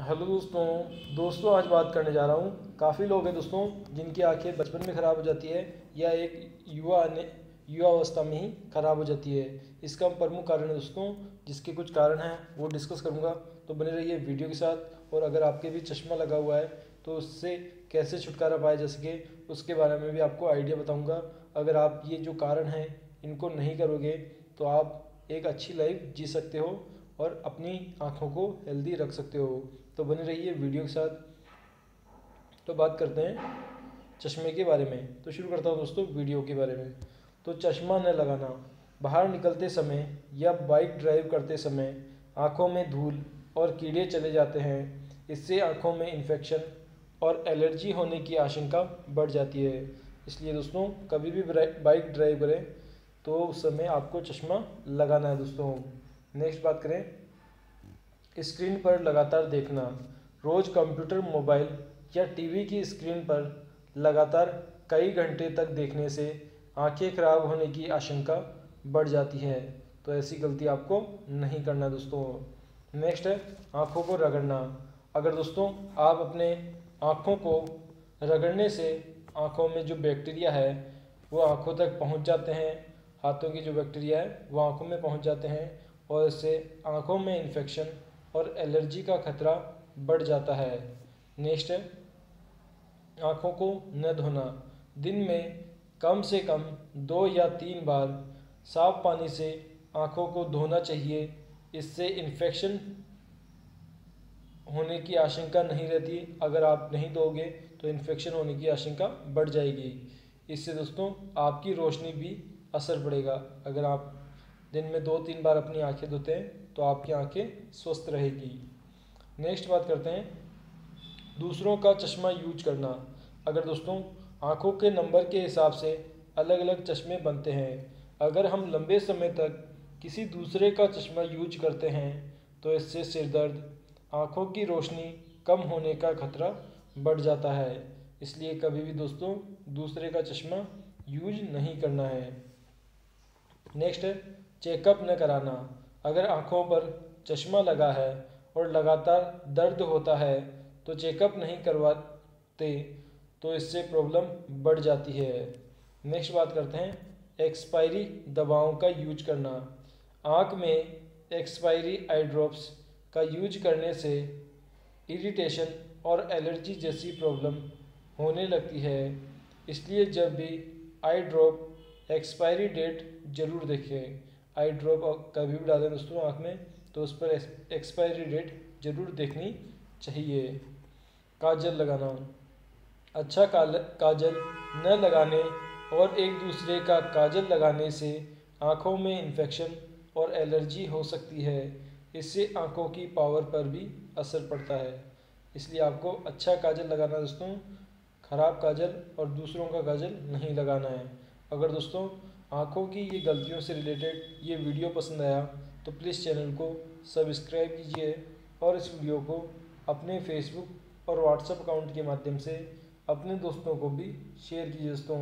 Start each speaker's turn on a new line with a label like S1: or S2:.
S1: Hello दोस्तों दोस्तों, आज बात करने जा रहा हूँ। काफ़ी लोग हैं दोस्तों, जिनकी आँखें बचपन में ख़राब हो जाती है या एक युवा ने, युवा अवस्था में ही ख़राब हो जाती है। इसका प्रमुख कारण है दोस्तों, जिसके कुछ कारण हैं, वो डिस्कस करूँगा। तो बने रहिए वीडियो के साथ, और अगर आपके भी चश्मा लगा हुआ है तो उससे कैसे छुटकारा पाया जा सके, उसके बारे में भी आपको आइडिया बताऊँगा। अगर आप ये जो कारण हैं, इनको नहीं करोगे तो आप एक अच्छी लाइफ जी सकते हो और अपनी आँखों को हेल्दी रख सकते हो। तो बने रहिए वीडियो के साथ। तो बात करते हैं चश्मे के बारे में। तो शुरू करता हूँ दोस्तों वीडियो के बारे में। तो चश्मा न लगाना। बाहर निकलते समय या बाइक ड्राइव करते समय आँखों में धूल और कीड़े चले जाते हैं। इससे आँखों में इन्फेक्शन और एलर्जी होने की आशंका बढ़ जाती है। इसलिए दोस्तों कभी भी बाइक ड्राइव करें तो उस समय आपको चश्मा लगाना है दोस्तों। नेक्स्ट बात करें स्क्रीन पर लगातार देखना, रोज़ कंप्यूटर, मोबाइल या टीवी की स्क्रीन पर लगातार कई घंटे तक देखने से आँखें खराब होने की आशंका बढ़ जाती है। तो ऐसी गलती आपको नहीं करना दोस्तों। नेक्स्ट है, आँखों को रगड़ना। अगर दोस्तों आप अपने आँखों को रगड़ने से आँखों में जो बैक्टीरिया है, वो आँखों तक पहुँच जाते हैं, हाथों की जो बैक्टीरिया है, वो आँखों में पहुँच जाते हैं और इससे आँखों में इन्फेक्शन और एलर्जी का खतरा बढ़ जाता है। नेक्स्ट, आँखों को न धोना। दिन में कम से कम दो या तीन बार साफ़ पानी से आँखों को धोना चाहिए। इससे इन्फेक्शन होने की आशंका नहीं रहती। अगर आप नहीं धोगे तो इन्फेक्शन होने की आशंका बढ़ जाएगी। इससे दोस्तों, आपकी रोशनी भी असर पड़ेगा। अगर आप दिन में दो तीन बार अपनी आँखें धोते हैं तो आपकी आँखें स्वस्थ रहेगी। नेक्स्ट बात करते हैं, दूसरों का चश्मा यूज़ करना। अगर दोस्तों, आँखों के नंबर के हिसाब से अलग अलग चश्मे बनते हैं। अगर हम लंबे समय तक किसी दूसरे का चश्मा यूज़ करते हैं तो इससे सिर दर्द, आँखों की रोशनी कम होने का खतरा बढ़ जाता है। इसलिए कभी भी दोस्तों, दूसरे का चश्मा यूज़ नहीं करना है। नेक्स्ट है चेकअप न कराना। अगर आँखों पर चश्मा लगा है और लगातार दर्द होता है तो चेकअप नहीं करवाते तो इससे प्रॉब्लम बढ़ जाती है। नेक्स्ट बात करते हैं, एक्सपायरी दवाओं का यूज़ करना। आँख में एक्सपायरी आई ड्रॉप्स का यूज़ करने से इरिटेशन और एलर्जी जैसी प्रॉब्लम होने लगती है। इसलिए जब भी आई ड्रॉप एक्सपायरी डेट ज़रूर देखें। आई ड्रॉप कभी भी डालें दोस्तों आँख में तो उस पर एक्सपायरी डेट ज़रूर देखनी चाहिए। काजल लगाना। अच्छा काजल न लगाने और एक दूसरे का काजल लगाने से आँखों में इन्फेक्शन और एलर्जी हो सकती है। इससे आँखों की पावर पर भी असर पड़ता है। इसलिए आपको अच्छा काजल लगाना दोस्तों। ख़राब काजल और दूसरों का काजल नहीं लगाना है। अगर दोस्तों आँखों की ये गलतियों से रिलेटेड ये वीडियो पसंद आया तो प्लीज़ चैनल को सब्सक्राइब कीजिए और इस वीडियो को अपने फेसबुक और व्हाट्सएप अकाउंट के माध्यम से अपने दोस्तों को भी शेयर कीजिए दोस्तों।